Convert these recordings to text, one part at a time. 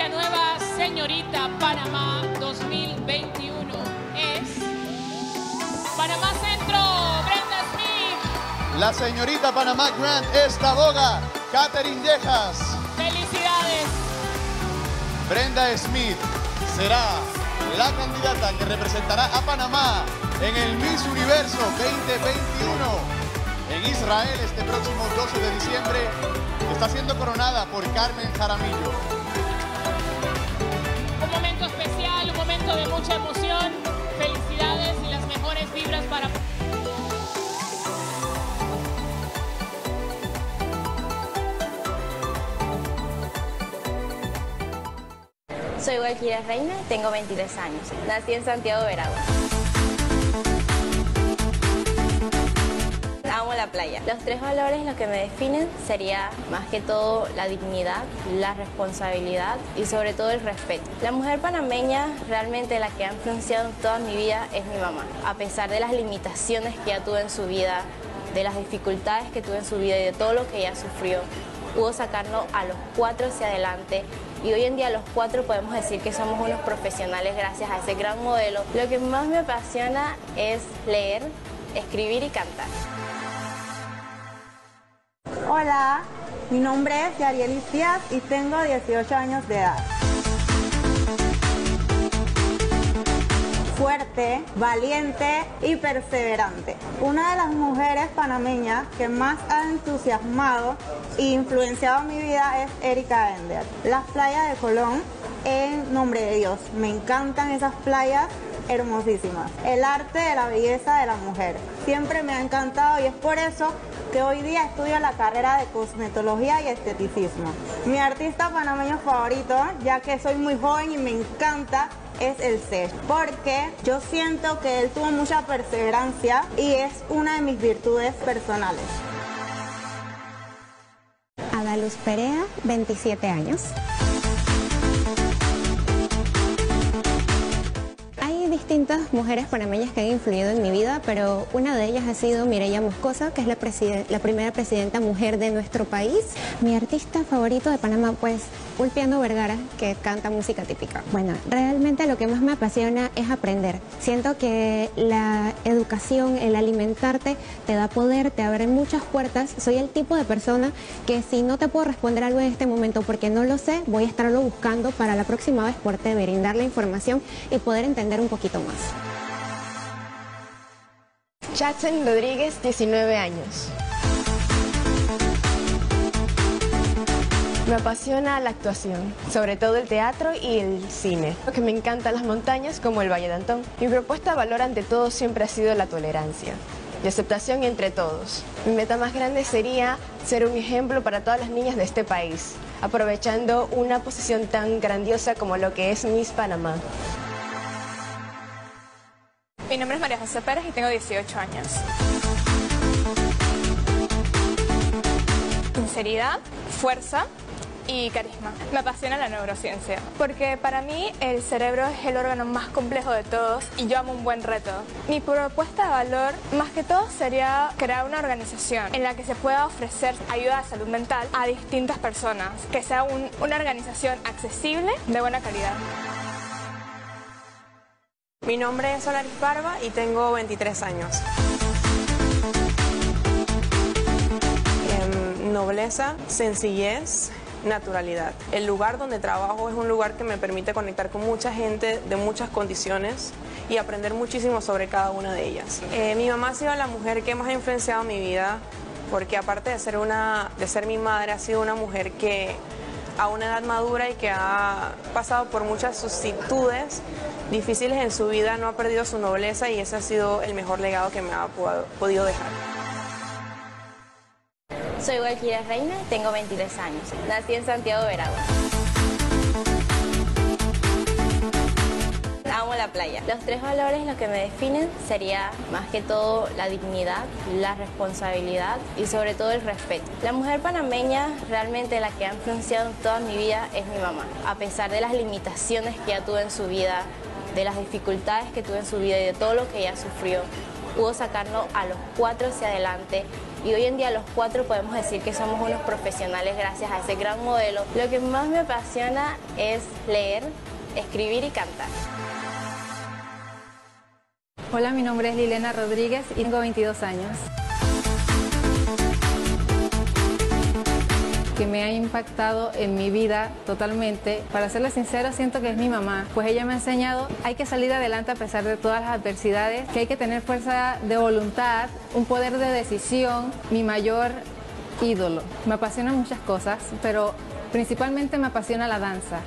la nueva señorita Panamá 2021 es Panamá Centro, Brenda Smith. La señorita Panamá Grant es la boga, Catherine Dejas. Felicidades. Brenda Smith será la candidata que representará a Panamá en el Miss Universo 2021 en Israel este próximo 12 de diciembre. Está siendo coronada por Carmen Jaramillo. Mucha emoción. Felicidades y las mejores vibras para... Soy Valkyria Reina, tengo 23 años. Nací en Santiago Veragua. Los tres valores lo que me definen sería más que todo la dignidad, la responsabilidad y sobre todo el respeto. La mujer panameña realmente la que ha influenciado toda mi vida es mi mamá. A pesar de las limitaciones que ella tuvo en su vida, de las dificultades que tuvo en su vida y de todo lo que ella sufrió, pudo sacarnos a los cuatro hacia adelante y hoy en día los cuatro podemos decir que somos unos profesionales gracias a ese gran modelo. Lo que más me apasiona es leer, escribir y cantar. Hola, mi nombre es Yariel Díaz y tengo 18 años de edad. Fuerte, valiente y perseverante. Una de las mujeres panameñas que más ha entusiasmado e influenciado mi vida es Erika Ender. Las playas de Colón, en nombre de Dios. Me encantan esas playas hermosísimas. El arte de la belleza de la mujer. Siempre me ha encantado y es por eso que hoy día estudio la carrera de cosmetología y esteticismo. Mi artista panameño favorito, ya que soy muy joven y me encanta, es el Sech, porque yo siento que él tuvo mucha perseverancia y es una de mis virtudes personales. Adaluz Perea, 27 años. Distintas mujeres panameñas que han influido en mi vida, pero una de ellas ha sido Mireya Moscosa, que es la, primera presidenta mujer de nuestro país. Mi artista favorito de Panamá, pues, Ulpiano Vergara, que canta música típica. Bueno, realmente lo que más me apasiona es aprender. Siento que la educación, el alimentarte, te da poder, te abre muchas puertas. Soy el tipo de persona que si no te puedo responder algo en este momento porque no lo sé, voy a estarlo buscando para la próxima vez poderte brindar la información y poder entender un poquito más. Jackson Rodríguez, 19 años. Me apasiona la actuación, sobre todo el teatro y el cine. Lo que me encantan las montañas como el Valle de Antón. Mi propuesta de valor ante todo siempre ha sido la tolerancia y aceptación entre todos. Mi meta más grande sería ser un ejemplo para todas las niñas de este país, aprovechando una posición tan grandiosa como lo que es Miss Panamá. Mi nombre es María José Pérez y tengo 18 años. Sinceridad, fuerza y carisma. Me apasiona la neurociencia porque para mí el cerebro es el órgano más complejo de todos y yo amo un buen reto. Mi propuesta de valor más que todo sería crear una organización en la que se pueda ofrecer ayuda de salud mental a distintas personas, que sea un- una organización accesible de buena calidad. Mi nombre es Solaris Barba y tengo 23 años. Em, nobleza, sencillez, naturalidad. El lugar donde trabajo es un lugar que me permite conectar con mucha gente de muchas condiciones y aprender muchísimo sobre cada una de ellas. Eh, mi mamá ha sido la mujer que más ha influenciado mi vida porque aparte de ser, una, de ser mi madre, ha sido una mujer que a una edad madura y que ha pasado por muchas vicisitudes difíciles en su vida, no ha perdido su nobleza y ese ha sido el mejor legado que me ha po- podido dejar. Soy Valkyria Reina, tengo 23 años. Nací en Santiago de Veragua. Amo la playa. Los tres valores lo que me definen sería más que todo la dignidad, la responsabilidad y sobre todo el respeto. La mujer panameña realmente la que ha influenciado toda mi vida es mi mamá. A pesar de las limitaciones que ella tuvo en su vida, de las dificultades que tuvo en su vida y de todo lo que ella sufrió, pudo sacarnos a los cuatro hacia adelante y hoy en día los cuatro podemos decir que somos unos profesionales gracias a ese gran modelo. Lo que más me apasiona es leer, escribir y cantar. Hola, mi nombre es Lilena Rodríguez y tengo 22 años. Que me ha impactado en mi vida totalmente. Para serle sincero, siento que es mi mamá, pues ella me ha enseñado hay que salir adelante a pesar de todas las adversidades, que hay que tener fuerza de voluntad, un poder de decisión, mi mayor ídolo. Me apasionan muchas cosas, pero principalmente me apasiona la danza.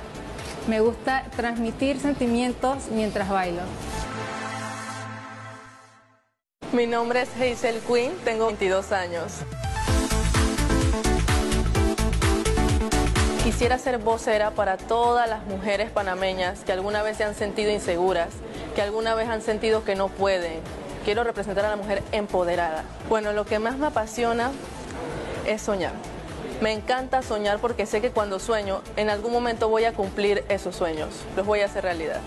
Me gusta transmitir sentimientos mientras bailo. Mi nombre es Hazel Quinn, tengo 22 años. Quisiera ser vocera para todas las mujeres panameñas que alguna vez se han sentido inseguras, que alguna vez han sentido que no pueden. Quiero representar a la mujer empoderada. Bueno, lo que más me apasiona es soñar. Me encanta soñar porque sé que cuando sueño, en algún momento voy a cumplir esos sueños, los voy a hacer realidad.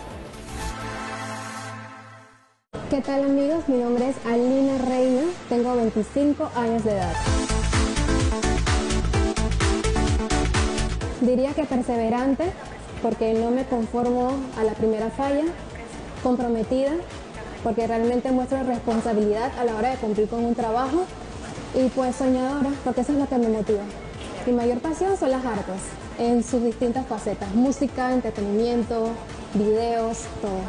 ¿Qué tal amigos? Mi nombre es Alina Reina, tengo 25 años de edad. Diría que perseverante, porque no me conformo a la primera falla, comprometida, porque realmente muestro responsabilidad a la hora de cumplir con un trabajo, y pues soñadora, porque eso es lo que me motiva. Mi mayor pasión son las artes, en sus distintas facetas, música, entretenimiento, videos, todo.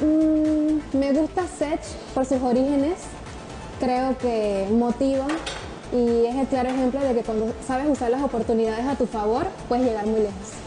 Mm, me gusta Sech por sus orígenes, creo que motiva y es el claro ejemplo de que cuando sabes usar las oportunidades a tu favor, puedes llegar muy lejos.